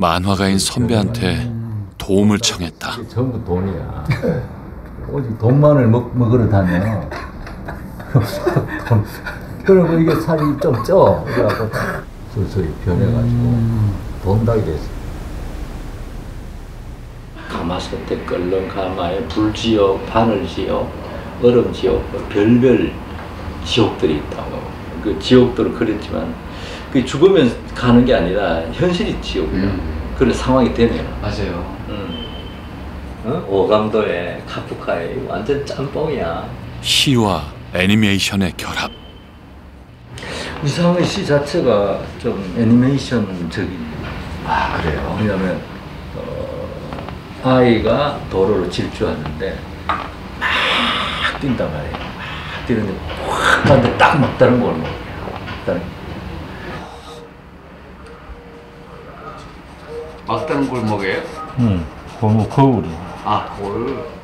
만화가인 선배한테 도움을 청했다. 이게 전부 돈이야. 오직 돈만을 먹, 먹으러 다녀. 돈. 그러고 이게 살이 좀 쪄. 그래갖고 서서히 변해가지고 돈 달게 됐어. 가마솥에 끓는 가마에 불지옥, 바늘지옥, 얼음지옥, 뭐 별별 지옥들이 있다고. 그 지옥들을 그렸지만 그 죽으면 가는 게 아니라 현실이 지옥이야. 그런 상황이 되네요. 맞아요. 음. 어? 오감도에 카프카에 완전 짬뽕이야. 시와 애니메이션의 결합. 이상의 시 자체가 좀 애니메이션적인. 아 그래요. 왜냐면 어, 아이가 도로를 질주하는데 막 뛴단 말이에요. 막 뛰는데 확 가는데 딱 막다른 걸먹어요. 막다른 골목이에요? 응. 골목 거울이. 아 골.